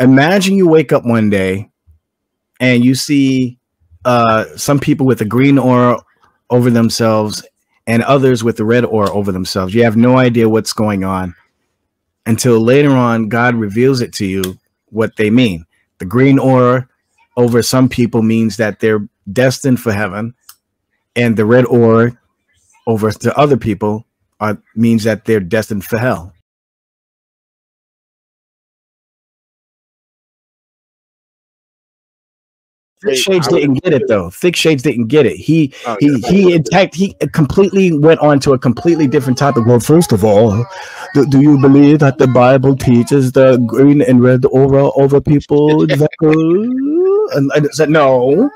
imagine you wake up one day and you see uh, some people with a green aura over themselves and others with the red aura over themselves. You have no idea what's going on until later on, God reveals it to you what they mean. The green aura over some people means that they're destined for heaven, and the red aura over to other people are, means that they're destined for hell. Thick Shades didn't get it though. Thick Shades didn't get it. He oh, he yeah. he attacked. He completely went on to a completely different topic. Well, first of all, do, do you believe that the Bible teaches the green and red aura over people? and I said no.